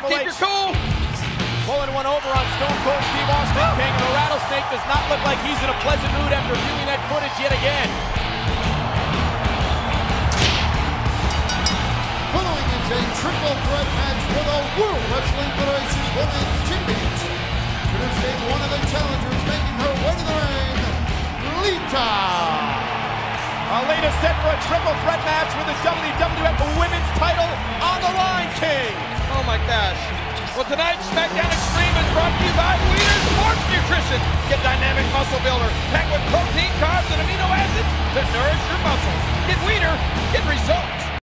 Better keep H your cool. pulling one over on Stone Cold Steve Austin King. And the Rattlesnake does not look like he's in a pleasant mood after viewing that footage yet again. Following is a triple threat match for the World Wrestling Federation Women's Championship. Introducing one of the challengers making her way to the ring, Lita. Uh, Alita set for a triple threat match with the WWF My gosh. Well, tonight's SmackDown Extreme is brought to you by Weider Sports Nutrition. Get dynamic muscle builder packed with protein,